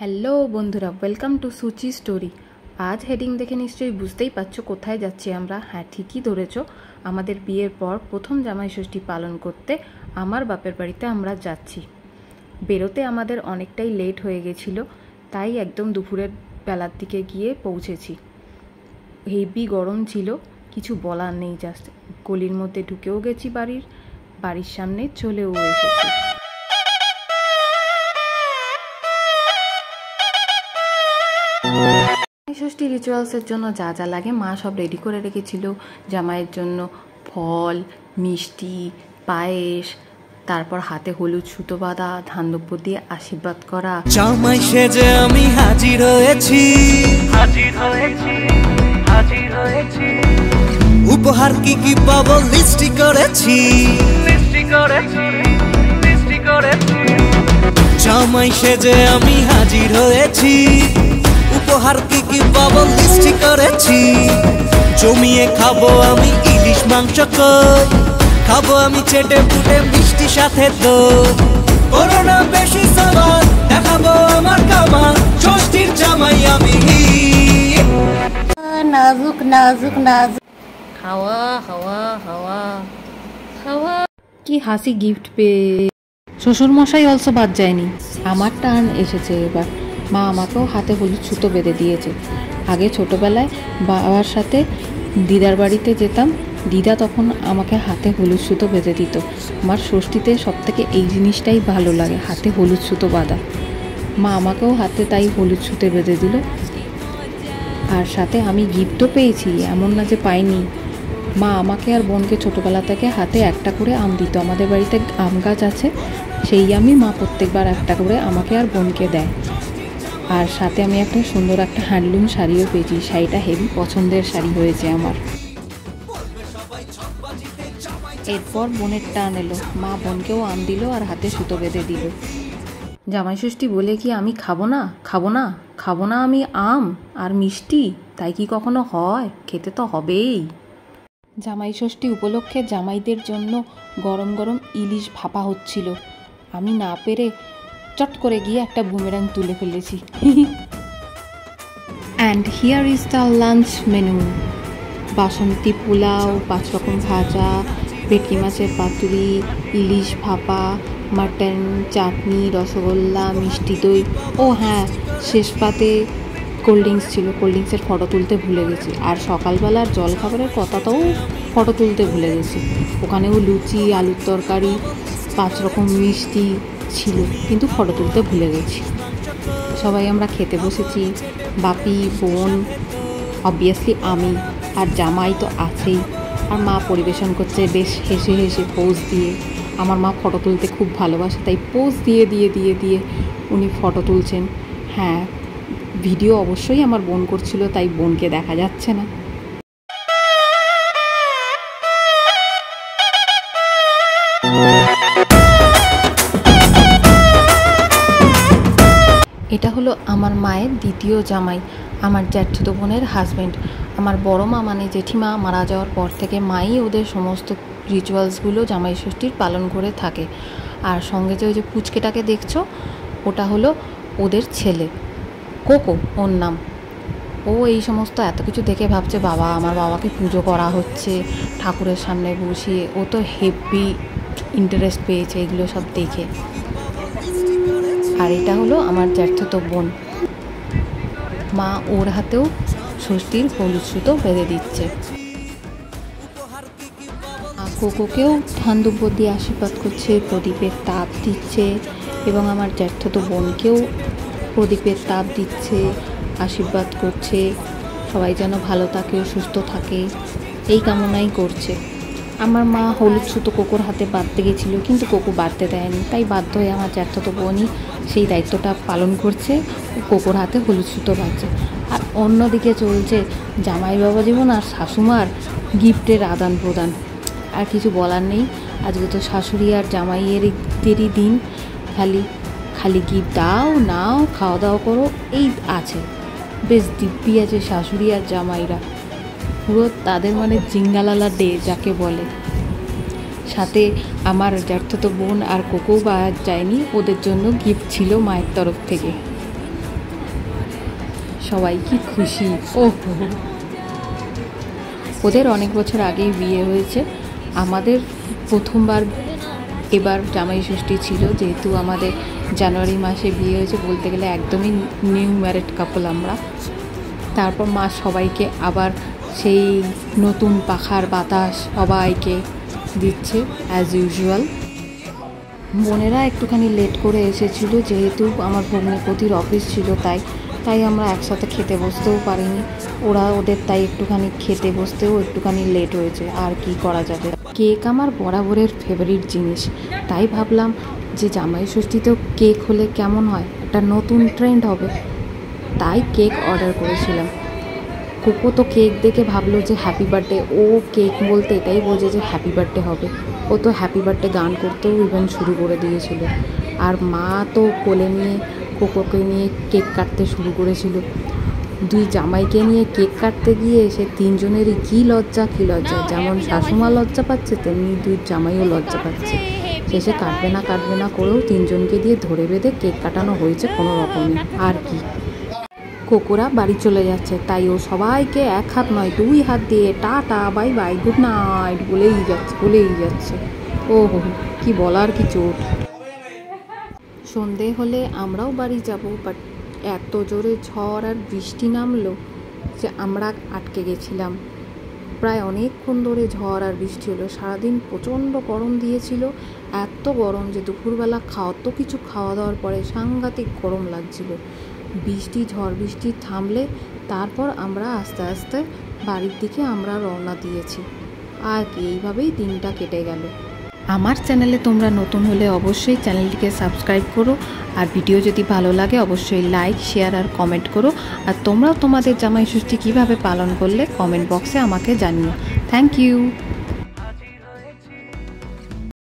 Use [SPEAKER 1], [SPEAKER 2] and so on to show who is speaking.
[SPEAKER 1] Hello বন্ধুরা welcome to Suchi story আজ heading দেখে নিশ্চয়ই বুঝতেই পারছ কোথায় যাচ্ছি আমরা। হ্যাঁ ঠিকই ধরেছ। আমাদের বিয়ের পর প্রথম জামাই ষষ্ঠী পালন করতে আমার বাপের বাড়িতে আমরা যাচ্ছি। বেরোতে আমাদের অনেকটাই লেট হয়ে গেছিল, তাই একদম দুপুরের বেলার দিকে গিয়ে পৌঁছেছি। হেভি গরম ছিল, কিছু বলার নেই জাস্ট গলির মধ্যে ঢুকেও গেছি বাড়ির বাড়ির সামনে চলেও এসেছি। রিচুয়ালসের জন্য যা যা লাগে মা সব রেডি করে রেখেছিল। জামাইয়ের জন্য ফল মিষ্টি পায়েস তারপর হাতে হলুদ সুতো বাঁধা ধানদব্য দিয়ে আশীর্বাদ করা।
[SPEAKER 2] জামাই সেজে আমি হাজির হয়েছি।
[SPEAKER 3] হাজির হয়েছি হাজির হয়েছি।
[SPEAKER 2] উপহার কি কি পাবো লিস্টি করেছি।
[SPEAKER 3] মিষ্টি করেছি।
[SPEAKER 2] জামাই সেজে আমি হাজির হয়েছি। উপহার কি কি পাবো লিস্টি করেছি? জমিয়ে খাব আমি ইলিশ মাংস কই? খাব আমি চেটে পুটে মিষ্টি সাথে তো করোনা বেশি সামান দেখাবো আমার কামান ষষ্ঠীর জামাই আমি।
[SPEAKER 4] নাজুক নাজুক নাজুক।
[SPEAKER 1] হাওয়া হাওয়া হাওয়া হাওয়া। কি হাসি গিফট পেয়ে। শ্বশুর মশাই অলসো বাদ যায়নি। আমার টার্ন এসেছে এবার। মা আমাকেও হাতে হলুদ সুতো বেঁধে দিয়েছে। আগে ছোটোবেলায় বাবার সাথে দিদার বাড়িতে যেতাম, দিদা তখন আমাকে হাতে হলুদ সুতো বেঁধে দিত। আমার ষষ্ঠীতে সব থেকে এই জিনিসটাই ভালো লাগে, হাতে হলুদ সুতো বাঁধা। মা আমাকেও হাতে তাই হলুদ সুতো বেঁধে দিল। আর সাথে আমি গিফটও পেয়েছি, এমন না যে পাইনি। মা আমাকে আর বোনকে ছোটোবেলা থেকে হাতে একটা করে আম দিত। আমাদের বাড়িতে আম গাছ আছে, সেই আমি মা প্রত্যেকবার একটা করে আমাকে আর বোনকে দেয়। আর সাথে আমি একটা সুন্দর একটা হ্যান্ডলুম শাড়িও পেয়েছি। শাড়িটা হেভি পছন্দের শাড়ি হয়েছে আমার। এরপর বোনের টান এলো। মা বোনকেও আম দিল আর হাতে সুতো বেঁধে দিল। জামাই ষষ্ঠী বলে কি আমি খাব না? খাব না? খাব না আমি আম আর মিষ্টি? তাই কি কখনো হয়? খেতে তো হবেই। জামাই ষষ্ঠী উপলক্ষে জামাইদের জন্য গরম গরম ইলিশ ভাপা হচ্ছিল। আমি না পেরে চট করে গিয়ে একটা বুমেরাং তুলে ফেলেছি। And here is the lunch menu বাসন্তী পোলাও, পাঁচ রকম ভাজা, ভেটকি মাছের পাতুরি, ইলিশ ভাপা, মাটন, চাটনি, রসগোল্লা, মিষ্টি দই। ও হ্যাঁ শেষ পাতে কোল্ড ড্রিঙ্কস ছিল। কোল্ড ড্রিঙ্কসের ফটো তুলতে ভুলে গেছি। আর সকালবেলার জলখাবারের কথাটাও ফটো তুলতে ভুলে গেছি। ওখানেও লুচি, আলুর তরকারি, পাঁচ রকম মিষ্টি ছিল, কিন্তু ফটো তুলতে ভুলে গেছি। সবাই আমরা খেতে বসেছি, বাপি, বোন অবভিয়াসলি আমি আর জামাই তো আছেই। আর মা পরিবেশন করছে বেশ হেসে হেসে পোজ দিয়ে। আমার মা ফটো তুলতে খুব ভালোবাসে, তাই পোজ দিয়ে দিয়ে দিয়ে দিয়ে উনি ফটো তুলছেন। হ্যাঁ ভিডিও অবশ্যই আমার বোন করছিল, তাই বোনকে দেখা যাচ্ছে না। এটা হলো আমার মায়ের দ্বিতীয় জামাই, আমার জ্যাঠতো বোনের হাজব্যান্ড আমার বড় মা মানে জেঠিমা মারা যাওয়ার পর থেকে মাই ওদের সমস্ত রিচুয়ালসগুলো জামাই ষষ্ঠীর পালন করে থাকে। আর সঙ্গে যে ওই যে পুচকেটাকে দেখছ, ওটা হলো ওদের ছেলে। কোকো, ওর নাম। ও এই সমস্ত এত কিছু দেখে ভাবছে, বাবা, আমার বাবাকে পুজো করা হচ্ছে, ঠাকুরের সামনে বসিয়ে। ও তো হেভি ইন্টারেস্ট পেয়েছে এগুলো সব দেখে। আর এটা হলো আমার জ্যাঠতো বোন। মা ওর হাতেও ষষ্ঠীর হলুদ সুতো বেঁধে দিচ্ছে। কোকোকেও ধান দিয়ে আশীর্বাদ করছে, প্রদীপের তাপ দিচ্ছে এবং আমার জ্যাঠতো বোনকেও প্রদীপের তাপ দিচ্ছে, আশীর্বাদ করছে। সবাই যেন ভালো থাকে সুস্থ থাকে, এই কামনাই করছে। আমার মা হলুদ সুতো কোকোর হাতে বাঁধতে গেছিল, কিন্তু কোকো বাঁধতে দেয়নি। তাই বাধ্য হয়ে আমার জ্যাঠতো বোনই সেই দায়িত্বটা পালন করছে, কোকোর হাতে হলুদ সুতো বাঁধছে। আর অন্যদিকে চলছে জামাই বাবা জীবন আর শাশুমার গিফটের আদান প্রদান। আর কিছু বলার নেই, আজকে তো শাশুড়ি আর জামাইয়েরদেরই দিন। খালি খালি গিফট দাও, নাও, খাওয়া দাওয়া করো, এই আছে। বেশ দিব্যি আছে শাশুড়ি আর জামাইরা। পুরো তাদের মানে জিঙ্গালালা ডে যাকে বলে। সাথে আমার জ্যাঠতো বোন আর কোকো বা যায়নি, ওদের জন্য গিফট ছিল মায়ের তরফ থেকে। সবাই কি খুশি। ও ওদের অনেক বছর আগেই বিয়ে হয়েছে। আমাদের প্রথমবার এবার জামাই ষষ্ঠী ছিল, যেহেতু আমাদের জানুয়ারি মাসে বিয়ে হয়েছে বলতে গেলে একদমই নিউ ম্যারেড কাপল আমরা। তারপর মা সবাইকে আবার সেই নতুন পাখার বাতাস সবাইকে দিচ্ছে অ্যাজ ইউজুয়াল বোনেরা একটুখানি লেট করে এসেছিল, যেহেতু আমার ভগ্নিপতির অফিস ছিল তাই তাই আমরা একসাথে খেতে বসতেও পারিনি। ওরা ওদের তাই একটুখানি খেতে বসতেও একটুখানি লেট হয়েছে, আর কি করা যাবে? কেক আমার বরাবরের ফেভারিট জিনিস। তাই ভাবলাম যে জামাই ষষ্ঠীতেও কেক হলে কেমন হয়? একটা নতুন ট্রেন্ড হবে। তাই কেক অর্ডার করেছিলাম। কোকো তো কেক দেখে ভাবলো যে হ্যাপি বার্থডে ও কেক বলতে এটাই বোঝে যে হ্যাপি বার্থডে হবে। ও তো হ্যাপি বার্থডে গান করতেও ইভেন শুরু করে দিয়েছিল। আর মা তো কোলে নিয়ে কোকোকে নিয়ে কেক কাটতে শুরু করেছিল। দুই জামাইকে নিয়ে কেক কাটতে গিয়ে সে তিনজনেরই কী লজ্জা কী লজ্জা। যেমন শাশুমা লজ্জা পাচ্ছে, তেমনি দুই জামাইও লজ্জা পাচ্ছে। শেষে কাটবে না কাটবে না করেও তিনজনকে দিয়ে ধরে বেঁধে কেক কাটানো হয়েছে কোনো রকমে। আর কি কোকোরা বাড়ি চলে যাচ্ছে। তাই ও সবাইকে এক হাত নয়, দুই হাত দিয়ে tata, bye bye, good night বলেই যাচ্ছে বলেই যাচ্ছে। ও হো কি বলার কি চোট। সন্ধে হলে আমরাও বাড়ি যাব বাট এত জোরে ঝড় আর বৃষ্টি নামলো যে আমরা আটকে গেছিলাম। প্রায় অনেকক্ষণ ধরে ঝড় আর বৃষ্টি হলো। সারাদিন প্রচণ্ড গরম দিয়েছিল, এত গরম যে দুপুরবেলা খাওয়া তো কিছু খাওয়া দাওয়ার পরে সাংঘাতিক গরম লাগছিল। বৃষ্টি, ঝড় বৃষ্টি থামলে তারপর আমরা আস্তে আস্তে বাড়ির দিকে আমরা রওনা দিয়েছি। আর কি, এইভাবেই দিনটা কেটে গেল। আমার চ্যানেলে তোমরা নতুন হলে অবশ্যই চ্যানেলটিকে সাবস্ক্রাইব করো আর ভিডিও যদি ভালো লাগে অবশ্যই লাইক, শেয়ার আর কমেন্ট করো। আর তোমরাও তোমাদের জামাই ষষ্ঠী কীভাবে পালন করলে কমেন্ট বক্সে আমাকে জানিও। Thank you.